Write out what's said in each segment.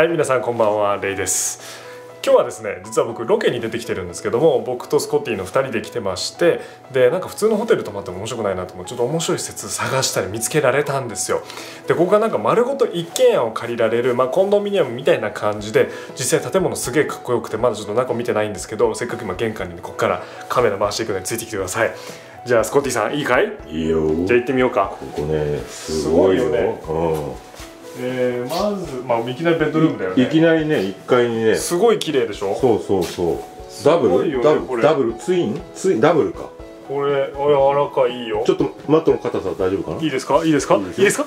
はい皆さんこんばんはレイです。今日はですね実は僕ロケに出てきてるんですけども僕とスコッティの2人で来てましてでなんか普通のホテル泊まっても面白くないなと思ってちょっと面白い施設探したり見つけられたんですよ。でここがなんか丸ごと一軒家を借りられる、まあ、コンドミニアムみたいな感じで実際建物すげえかっこよくてまだちょっと中見てないんですけどせっかく今玄関に、ね、ここからカメラ回していくのでついてきてください。じゃあスコッティさんいいかい？いいよ。じゃあ行ってみようか。ここねすごいよね。うんえー、まず、まあ、いきなりベッドルームだよね。いきなりね1階にね。すごい綺麗でしょ？そうそうそう。ダブル？ダブねこれ。ルダブル？ツイン？ツイン？ダブルか。これあ柔らかいいよ。ちょっとマットの硬さ大丈夫かな？いいですか？いいですか？いいですか？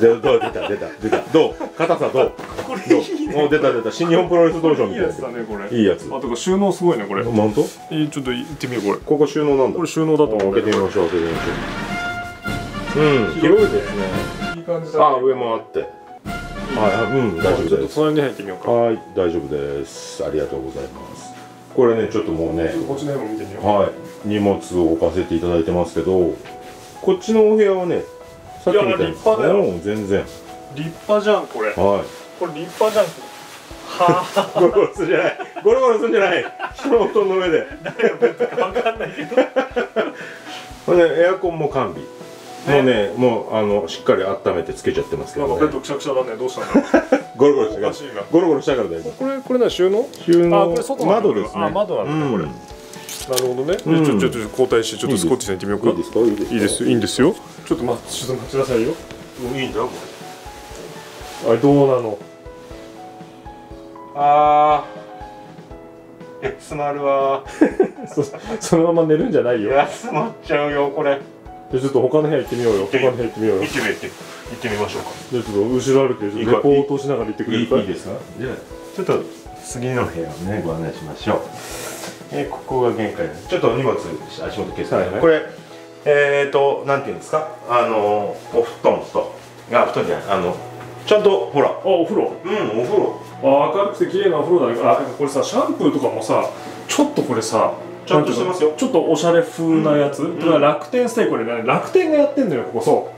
でどう？出た出た出た。どう？硬さどう？これどいいう？ね出た出た。新日本プロレス道場みいいやつたいなだねこれ。いいやつ。あとか収納すごいねこれ。本当？えーちょっと行ってみようこれ。ここ収納なんだ。これ収納だと思う開けてみましょう開けてみましょう。うん。広いですね感じだあ上もあって。はいうん大丈夫です。入ってみようか。はい大丈夫です。ありがとうございます。これねちょっともうねこっちの辺も見てみよう。はい荷物を置かせていただいてますけどこっちのお部屋はねさっきみたいいや立派だよ。うん全然。立派じゃんこれ。はい。これ立派じゃん。はあ。ゴロゴロするんじゃない。ゴロゴロするんじゃない。人の布団の上で。分かんないけど。これねエアコンも完備もうねもうあのしっかり温めてつけちゃってますけど。ねなんかベッドくしゃくしゃだね。どうしたんだろう。ゴロゴロしてかゴロゴロしたからだよこれこれな収納？収納。あこれ外窓ですね。あ窓なんだねこれ。うんなるほどね、うん。ちょちょちょ交代してちょっとスコッティさん行ってみようか。いいですか？いいですか？いいですよ。いいんですよ。ちょっと待ってちょっと待ちなさいよ。いいんだこあれどうなの？あー。休まるわ そそのまま寝るんじゃないよ。休まっちゃうよこれじちょっと他の部屋行ってみようよ。他の部屋行ってみようよ。行ってみ行って行ってみましょうか。じゃあちょっと後ろ歩きでちょっとレポートしながら行ってくれるかい？ですか？じゃあちょっと次の部屋をねご案内しましょう。えーここが玄関です。ちょっと荷物足元消すはいはい。これえーとなんていうんですか？あのお布団と。あ布団じゃない。あのちゃんとほら。あお風呂？うんお風呂。あ明るくて綺麗なお風呂だね。あこれさシャンプーとかもさちょっとこれさちゃんとしてますよ。ちょっとおしゃれ風なやつ、ん。だから楽天ステイこれね楽天がやってんのよここ。そ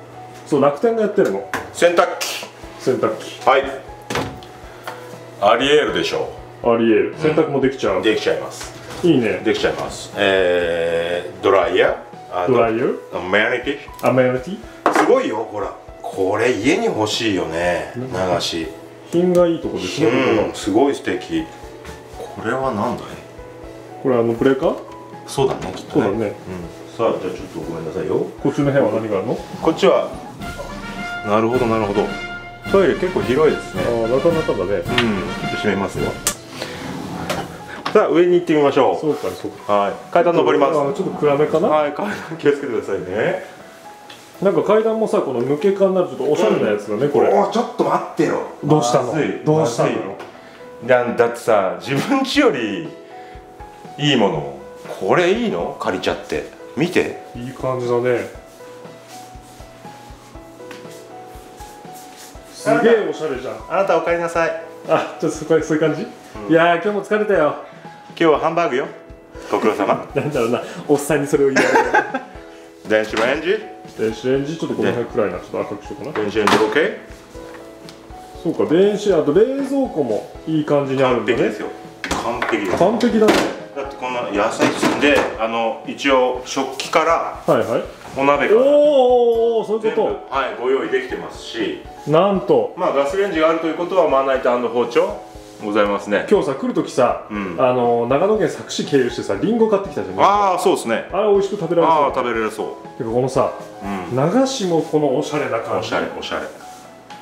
う。そう楽天がやってるの。洗濯機。洗濯機。はい。アリエールでしょありえる。洗濯もできちゃう、できちゃいます。いいね。できちゃいます。えー、ドライヤー？あドライヤー？とメアニティ？アメニティ？すごいよほら。これ家に欲しいよね。流し。品がいいとこですね、うん。すごい素敵。これは何だい？これあのブレーカー？そうだねきっとね。そうだね。うん、さあじゃあちょっとごめんなさいよ。こっちの部屋は何があるの？こっちはなるほどなるほど。トイレ結構広いですね。ああなかなかだね。うんちょっと閉めますよ。さあ上に行ってみましょそうかそうか。うはい。階段登ります。あちょっと暗めかな、はい階段気をつけてくださいね。なんか階段もさこの抜け感になるちょっとおしゃれなやつだね、これ。おーちょっと待ってよ。どうしたの？どうしたの？だだってさ自分家よりいいものこれいいの？借りちゃって。見て。いい感じだね。すげえおしゃれじゃん。あなたお帰りなさい。あちょっとそこそういう感じ、いやー今日も疲れたよ。今日はハンバーグよ。ご苦労様。なんだろうな。おっさんにそれを言われる。電子レンジ？電子レンジ？ちょっとこの辺くらい。な。ちょっと赤くしようかな。電子レンジ OK そうか電子あと冷蔵庫もいい感じにあるんだね。完璧ですよ。完璧完璧だねこんな野菜室であの一応食器からはいはい。お鍋からおーおそういう全部こはいご用意できてますし。となんと。まあガスレンジがあるということはまな板包丁ございますね。今日さ来る時さ、うん。あの長野県佐久市経由してさリンゴ買ってきたじゃんあああそうですね。れ美味しく食べられああそう食べれるそてかこのさう流しもこのおしゃれな感じ。うんおしゃれおしゃれ。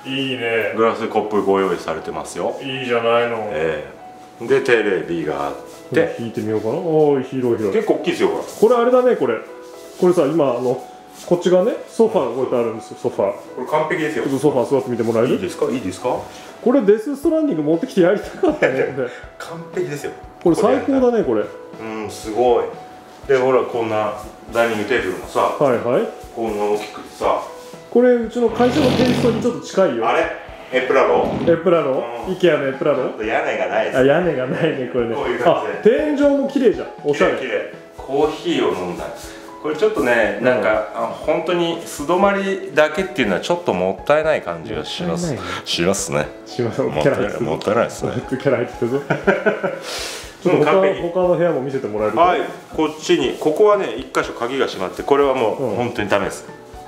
いいね。グラスコップご用意されてますよ。いいじゃないの、ええでテレビがあって。引いてみようかな。おー広い広い結構大きいですよほら。これあれだねこれ。これさ今あのこっちがねソファーがこうやってあるんですよソファー。これ完璧ですよ。ソファー座ってみてもらえる？いいですか？いいですか？これデスストランディング持ってきてやりたかったね。完璧ですよ。これ最高だねこれ。うんすごい。でほらこんなダイニングテーブルもさはいはい。こんな大きくてさ。これうちの会社のテイストにちょっと近いよ。あれ？エプラロ。エプラロ？うん。IKEA のエプラロ？屋根がないです。あ屋根がないねこれね。こういう感あじで。天井も綺麗じゃん。おしゃれ。綺麗コーヒーを飲んだ。これちょっとねなんか、あ本当に素泊まりだけっていうのはちょっともったいない感じがします。しますね。します。もったいないもったいない。ですね。キャラ入ってるぞ ちょっと他の部屋も見せてもらえるはいこっちに。ここはね一箇所鍵が閉まってこれはもうん。う本当にダメです、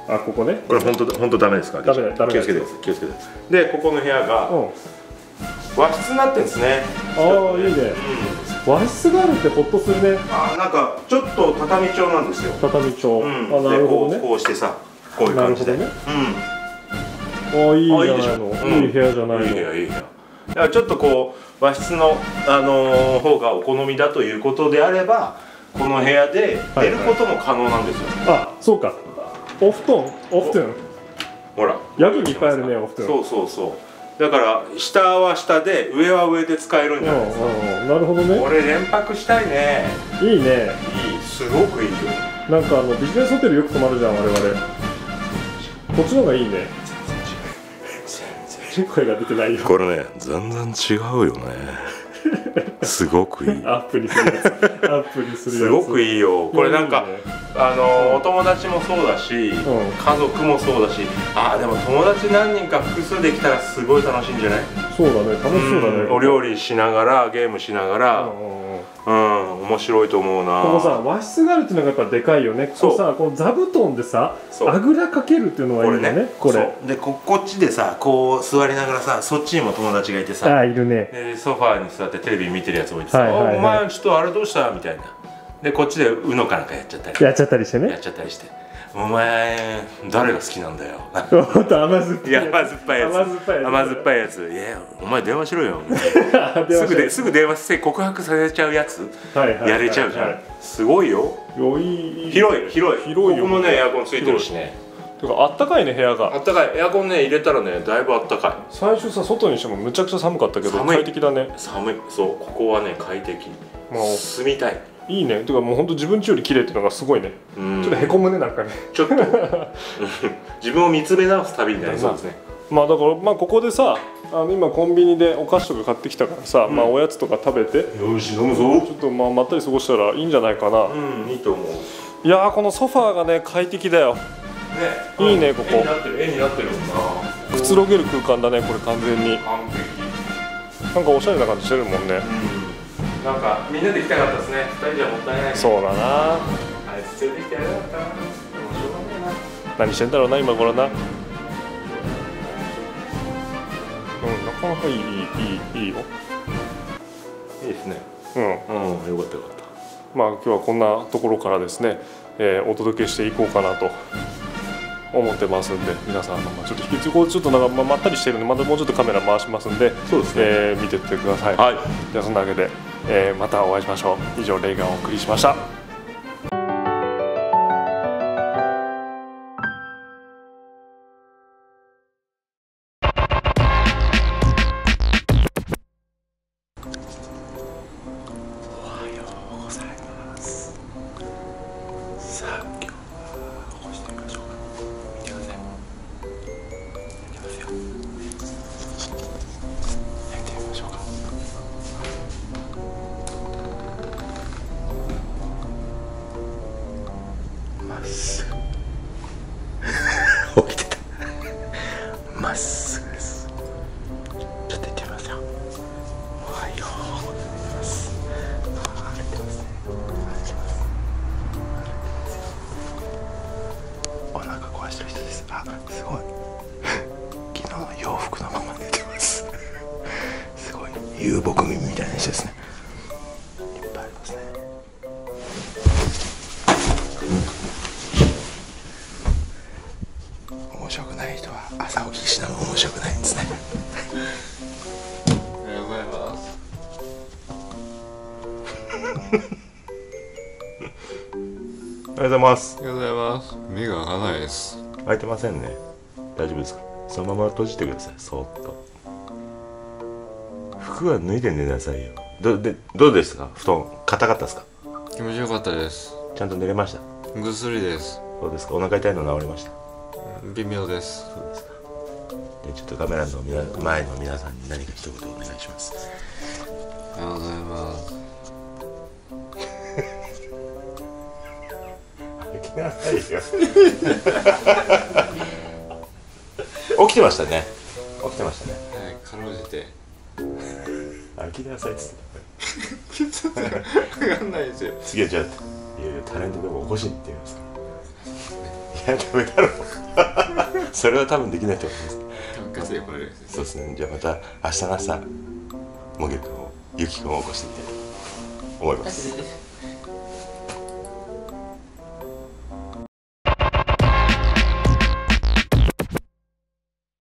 あここね。これ本当本当ダメですか？らダメだダメだ。気をつけて気をつけて。でここの部屋がうん。和室になってるんですね。ああいいね。和室があるってほっとするね。あなんかちょっと畳調なんですよ、畳調、うん、あなるほどでこうねこうしてさこういう感じで。なるうん。あいいじゃないの。あいい部屋じゃないの。いい部屋いい部屋。だからちょっとこう和室の、あのー方がお好みだということであればこの部屋で寝ることも可能なんですよ、あそうかお布団？お布団。ほら。やけにいっぱいあるねお布団。そうそうそう。だから下は下で上は上で使えるんじゃないですか、うんなるほどね。これ連泊したいね。いいね。いい。すごくいいよ。なんかあのビジネスホテルよく泊まるじゃん我々。こっちの方がいいね。声が出てないよ。これね全然違うよねすごくいい。アップにするやつ。アップにするすごくいいよ。これなんかね。あのお友達もそうだし、ん。家族もそうだしあでも友達何人か複数できたらすごい楽しいんじゃない？そうだね楽しそうだね。んお料理しながらゲームしながら。うんうん面白いと思うな。このさ和室があるっていうのがやっぱでかいよね。そう。こうさこの座布団でさあぐらかけるっていうのがいいよねこれそう。でここっちでさこう座りながらさそっちにも友達がいてさ。ああいるね。でソファーに座ってテレビ見てるやつもいてさ「はいはいはい。おお前ちょっとあれどうした?」みたいな。でこっちで UNO かなんかやっちゃったり。やっちゃったりしてやねっちゃったりして「お前誰が好きなんだよ」甘酸っぱい甘酸っぱいやつ。甘酸っぱいやつ。いやついやお前 電話しろよ。すぐですぐ電話して告白されちゃうやつ。はいはいはいやれちゃうじゃん、はい。すごいよ。広い広い。広いよ。ここもねエアコンついてるしね。てかあったかいね部屋が。あったかい。エアコンね入れたらねだいぶあったかい。最初さ外にしてもむちゃくちゃ寒かったけど快適だね。寒い。そうここはね快適。もう住みたいいいね。てかもうほんと自分家より綺麗っていうのがすごいね。うん。ちょっとへこむねなんかね。ちょっと。う ん自分を見つめ直す旅になりそうですね。まあだからまあここでさあの今コンビニでお菓子とか買ってきたからさ、まあおやつとか食べてよし飲むぞ。ちょっとまあまったり過ごしたらいいんじゃないかな、うんいいと思う。ねいやーこのソファーがね快適だよ。いいねここ。絵になってる絵になってるもんな。くつろげる空間だねこれ完全に。完璧。なんかおしゃれな感じしてるもんね。うんなんかみんなで行きたかったですね。二人じゃもったいない。そうだな。あいつ連れてきてやれなかったなでもしょうがないな何してんだろうな今頃な。うんなかなかいいいいいいいいよ。いいですね。うん。うんよかったよかった。まあ今日はこんなところからですね、えーお届けしていこうかなと思ってますんで皆さんまあちょっと引き継ぎちょっとなんかまったりしてるんでまたもうちょっとカメラ回しますんでそうですね。えー見てってください、はい。じゃあそんなわけで、えーまたお会いしましょう。以上レイガンをお送りしました。遊牧民みたいな人ですね。いっぱいありますね。面白くない人は朝起きしなも面白くないんですね。おはようございます。おはようございますおはようございます。目が開かないです。開いてませんね。大丈夫ですか？そのまま閉じてください。そーっと服は脱いで寝なさいよ。どでどうですか？布団硬かったですか？気持ちよかったです。ちゃんと寝れました？ぐっすりです。そうですか。お腹痛いの治りました？微妙です。そうですか。でちょっとカメラの皆前の皆さんに何か一言お願いします。おはようございます。開けてなさいよ。起きてましたね。起きてましたね起きなさいっつって。分かんない。ですよ次はじゃあいやいやタレントでも起こしに行ってみますいやダメだろ。それは多分できないと思います。多分ガチで来られる。んですそうですね。じゃあまた明日の朝もげくんをゆきくんを起こしてみたいと思います